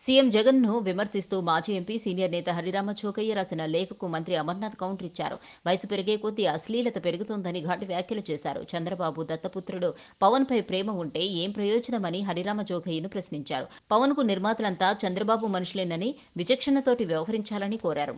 CM జగన్ను విమర్శిస్తూ మాజీ ఎంపీ సీనియర్ నేత హరిరామ చోకయ్య రాసిన లేఖకు మంత్రి అమర్నాథ్ కౌంటర్ ఇచ్చారు వయసు పెరిగే కొద్దీ అశ్లీలత పెరుగుతోందని ఘాటు వ్యాఖ్యలు చేశారు. చంద్రబాబు దత్తపుత్రుడు పవన్ పై ప్రేమ ఉంటే ఏం ప్రయోజనమని హరిరామ చోకయ్యను ప్రశ్నించారు. పవన్కు నిర్మాతలంతా చంద్రబాబు మనుషులేనని విచక్షణతోటి వ్యవహరించాలని కోరారు.